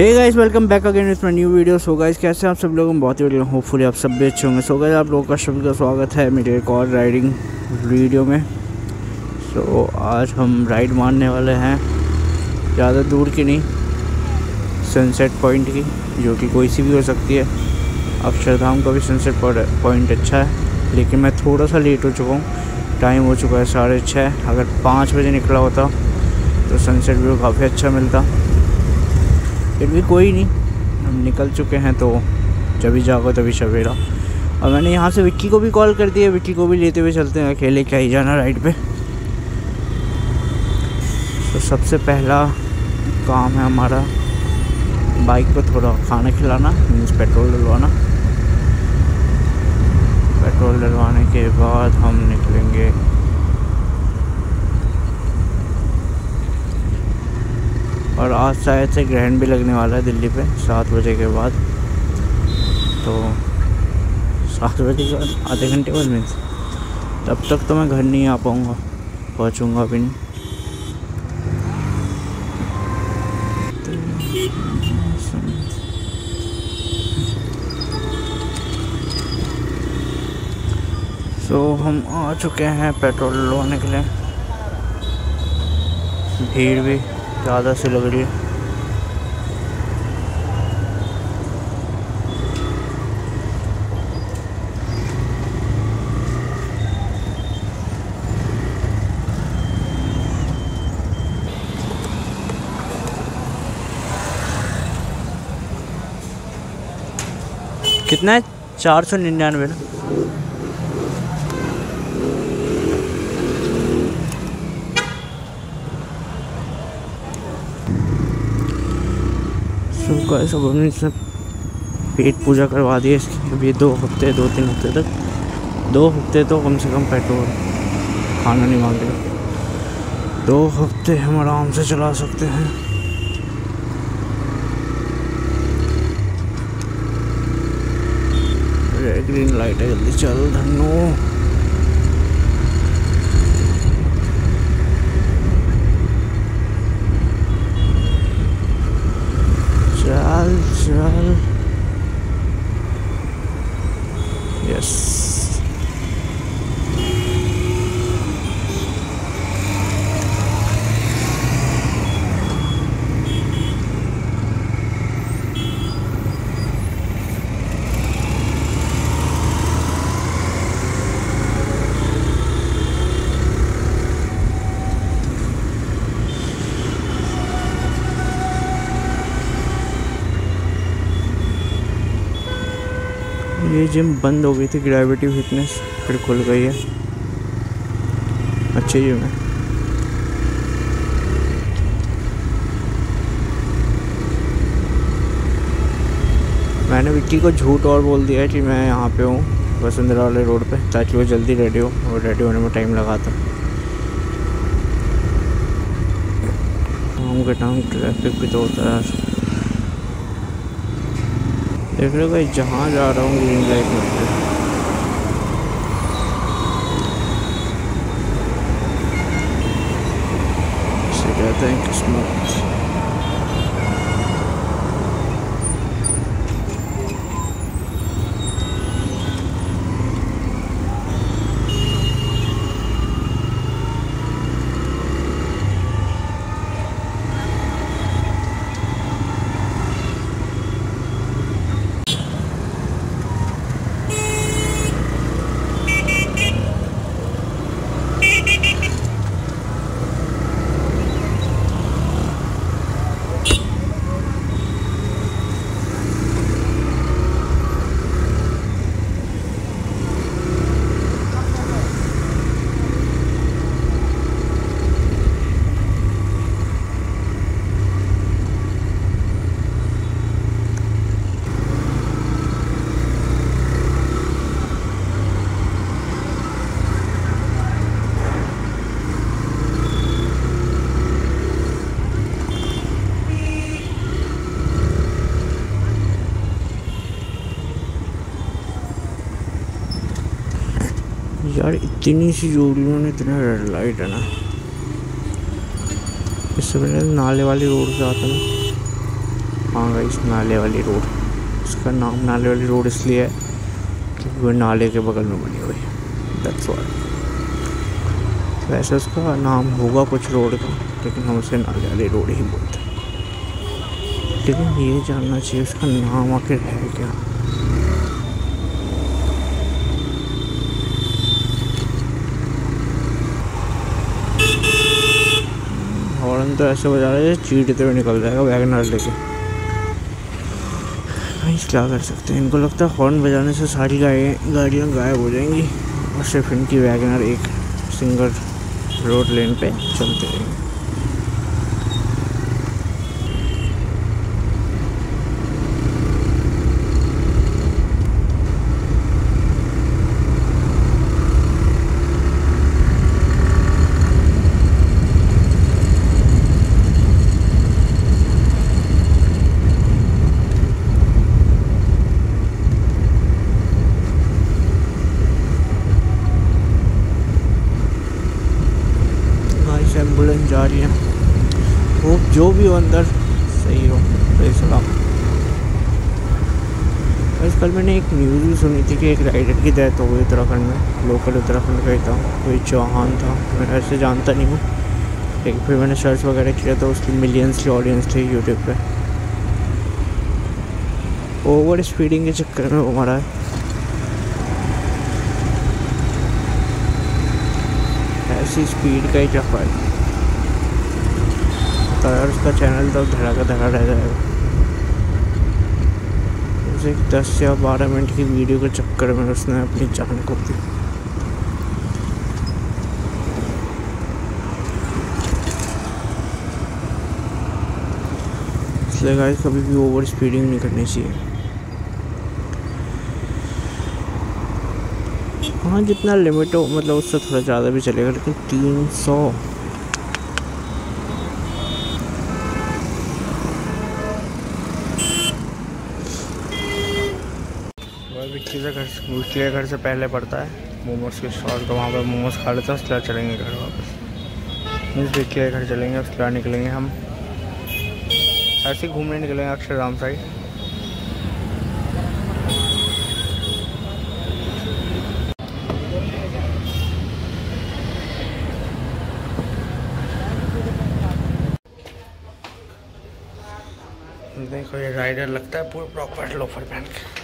Hey guys welcome back again with my new video so guys कैसे आप सब लोग? बहुत ही बढ़िया होपफुली आप सब भी अच्छे होंगे। सो गाइस आप लोगों का सभी का स्वागत है मेरे एक और राइडिंग वीडियो में। सो so, आज हम राइड मारने वाले हैं ज़्यादा दूर की नहीं सनसेट पॉइंट की जो कि कोई सी भी हो सकती है। अक्षरधाम का भी सनसेट पॉइंट अच्छा है लेकिन मैं थोड़ा सा लेट हो चुका हूँ। टाइम हो चुका है साढ़े छः अगर पाँच बजे निकला होता तो सनसेट व्यू काफ़ी अच्छा मिलता। फिर भी कोई नहीं। हम निकल चुके हैं तो जब भी जाओगे तभी सवेरा। और मैंने यहाँ से विक्की को भी कॉल कर दिया, विक्की को भी लेते हुए चलते हैं, अकेले क्या ही जाना राइड पे। तो सबसे पहला काम है हमारा बाइक को थोड़ा खाना खिलाना, मीन्स पेट्रोल डलवाना। पेट्रोल डलवाने के बाद हम निकलेंगे और आज शायद से ग्रहण भी लगने वाला है दिल्ली पे, सात बजे के बाद। तो सात बजे के बाद आधे घंटे बाद मीन्स तब तक तो मैं घर नहीं आ पाऊँगा, पहुँचूँगा भी नहीं। तो हम आ चुके हैं पेट्रोल लगवाने के लिए। भीड़ भी। ज़्यादा सी लग रही कितना है? चार सौ निन्यानवे ना। सबका सब हमने इसमें पेट पूजा करवा दी है इसकी। अभी दो हफ़्ते, दो तीन हफ़्ते तक। दो हफ़्ते तो कम से कम पेट्रोल, खाना नहीं मांगेगा दो हफ़्ते हम आराम से चला सकते हैं। ग्रीन लाइट है, जल्दी चल धन्नो। चल चल यस ये जिम बंद हो गई थी ग्रेविटी फिटनेस फिर खुल गई है। अच्छी जिम है। मैंने विक्की को झूठ और बोल दिया है कि मैं यहाँ पे हूँ, वसुंधरा वाले रोड पे, ताकि वो जल्दी रेडी हो, और रेडी होने में टाइम लगाता के टाइम ट्रैफ़िक भी तो होता है देख रहे हो भाई जहाँ जा रहा हूँ ग्रीन लाइट मिलती कहते हैं किस्मत यार, इतनी सी जोड़ियों ने इतना रेड लाइट है ना। इससे पहले नाले वाली रोड से आता ना हाँ भाई नाले वाली रोड। इसका नाम नाले वाली रोड इसलिए है क्योंकि वो नाले के बगल में बनी हुई है। दैट्स वैसे उसका नाम होगा कुछ रोड का, लेकिन हम उसे नाले वाली रोड ही बोलते हैं। लेकिन ये जानना चाहिए, उसका नाम आखिर है क्या हॉर्न तो ऐसे हो जा रहा है चीटते हुए निकल जाएगा वैगन आर लेके क्या कर सकते हैं? इनको लगता है हॉर्न बजाने से सारी गाड़ियाँ गाड़ियाँ गायब हो जाएँगी और सिर्फ़ इनकी वैगनार एक सिंगल रोड लेन पे चलते रहेंगे गाइस एंबुलेंस जा रही है होप जो भी हो अंदर, सही हो। सही सलाम गाइस कल मैंने एक न्यूज़ भी सुनी थी कि एक राइडर की डेथ हो गई उत्तराखंड में। लोकल उत्तराखंड का ही था। कोई चौहान था। मैं ऐसे जानता नहीं हूँ। लेकिन फिर मैंने सर्च वगैरह किया तो उसकी मिलियंस की ऑडियंस थी यूट्यूब पे। ओवर स्पीडिंग के चक्कर में वो मरा है। ऐसी स्पीड का ही चक्कर है यार उसका चैनल तो धड़ा का धड़ा रह जाएगा। उसे दस या बारह मिनट की वीडियो के चक्कर में उसने अपनी जान को दी। इसलिए गाइस कभी भी ओवर स्पीडिंग नहीं करनी चाहिए। हाँ जितना लिमिट हो मतलब उससे थोड़ा ज़्यादा भी चलेगा, लेकिन तीन सौ घर से पहले पड़ता है। मोमोज के स्टॉल तो वहाँ पर मोमोज खा लेते हैं, उसके बाद चलेंगे घर वापस। मीन्स के घर चलेंगे, उसके बाद निकलेंगे हम। ऐसे ही घूमने निकलेंगे अक्षरधाम साइड। देखो ये राइडर लगता है पूरा प्रॉपर लोफर पहन के।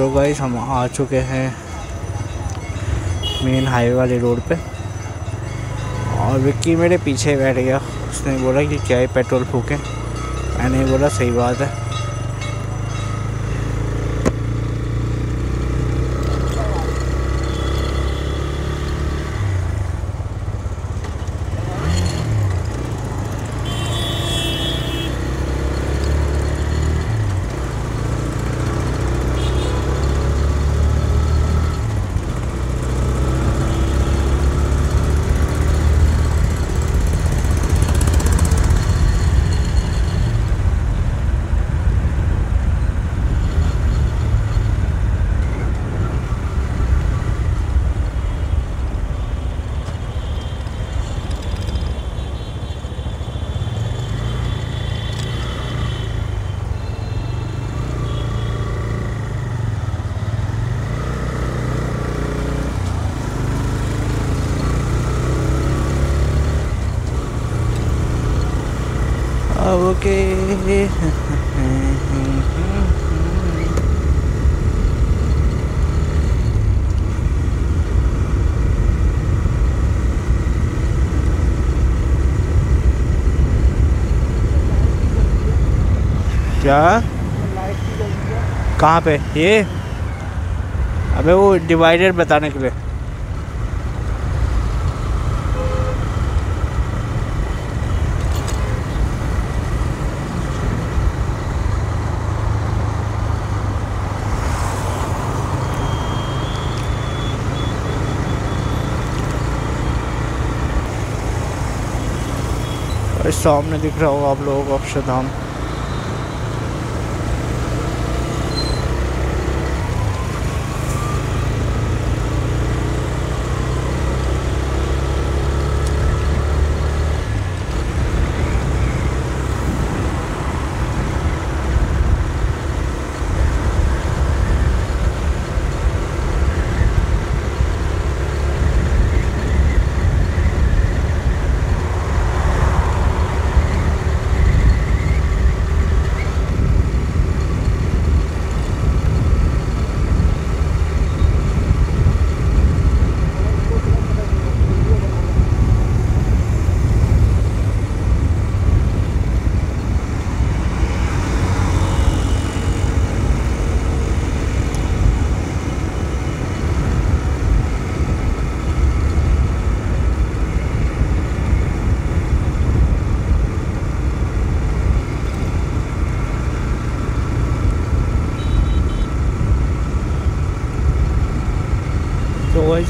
सो गाइस हम आ चुके हैं मेन हाईवे वाले रोड पे। और विक्की मेरे पीछे बैठ गया। उसने बोला कि क्या ही पेट्रोल फूके। मैंने बोला, सही बात है। ओके क्या? कहाँ पे? ये? अबे वो डिवाइडर बताने के लिए। सामने दिख रहा होगा आप लोगों को अक्षरधाम।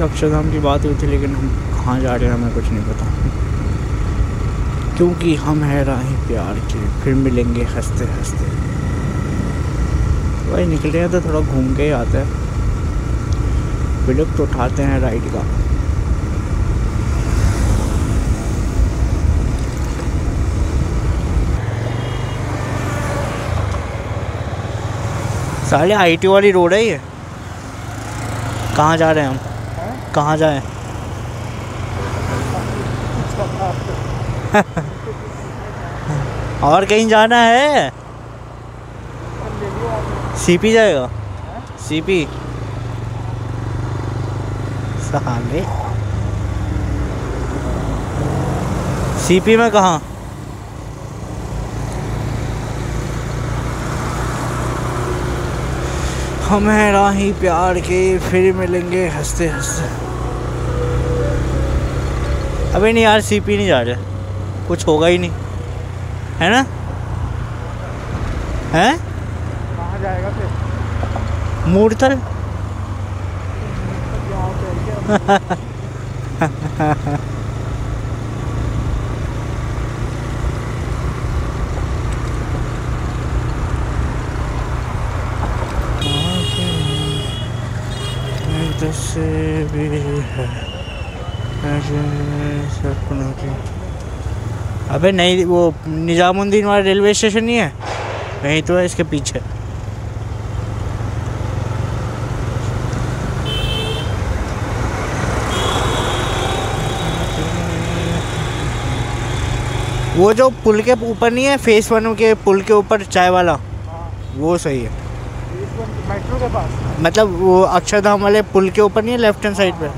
गाइस अक्षरधाम की बात हुई थी, लेकिन हम कहाँ जा रहे हैं हमें कुछ नहीं पता। क्योंकि हम हैं राही प्यार के, फिर मिलेंगे हँसते हँसते। भाई निकले हैं तो थोड़ा घूम के ही आते हैं। वीडियो तो उठाते हैं राइड का। साले आईटी वाली रोड है ये। कहाँ जा रहे हैं हम? कहाँ जाएँ? और कहीं जाना है? सीपी जाएगा? सीपी सीपी में कहाँ? हम राही प्यार के फिर मिलेंगे हँसते हँसते। अबे नहीं यार सीपी नहीं जा रहे। कुछ होगा ही नहीं। है ना? हैं? कहाँ जाएगा फिर? मूर्तल से भी है अबे नहीं, वो निजामुद्दीन वाला रेलवे स्टेशन नहीं है? वहीं तो है इसके पीछे। वो जो पुल के ऊपर नहीं है, फेस वन के पुल के ऊपर चाय वाला? वो सही है। मेट्रो के पास? मतलब वो अक्षरधाम वाले पुल के ऊपर नहीं है लेफ़्ट हैंड साइड पे?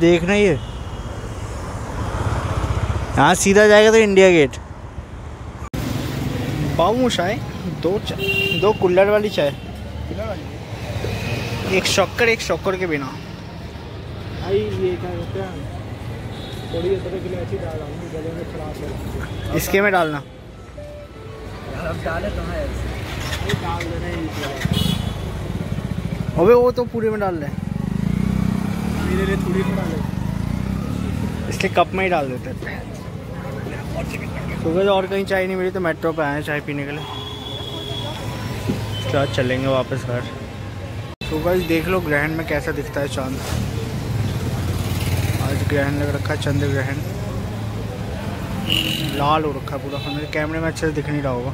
देखना ही है यहाँ सीधा जाएगा तो इंडिया गेट बाबू चाय दो चाय दो कुल्लर वाली चाय। एक शक्कर एक शक्कर के बिना। भाई ये क्या कहते हैं? थोड़ी इलायची डाल डालूँगी गले में खराब इसके में डालना। अब डाले तो है। ये डाल दे रहे अबे वो तो पूरे में डाल रहे मेरे लिए थोड़ी डाले इसलिए कप में ही डाल देते थे सुबह और कहीं चाय नहीं मिली तो मेट्रो पे आए चाय पीने के लिए। उसके चलेंगे वापस घर? तो बस देख लो ग्रहण में कैसा दिखता है चाँद। आज ग्रहण लग रखा है चंद्र ग्रहण। लाल हो रखा है पूरा। मेरे कैमरे में अच्छे से दिख नहीं रहा होगा।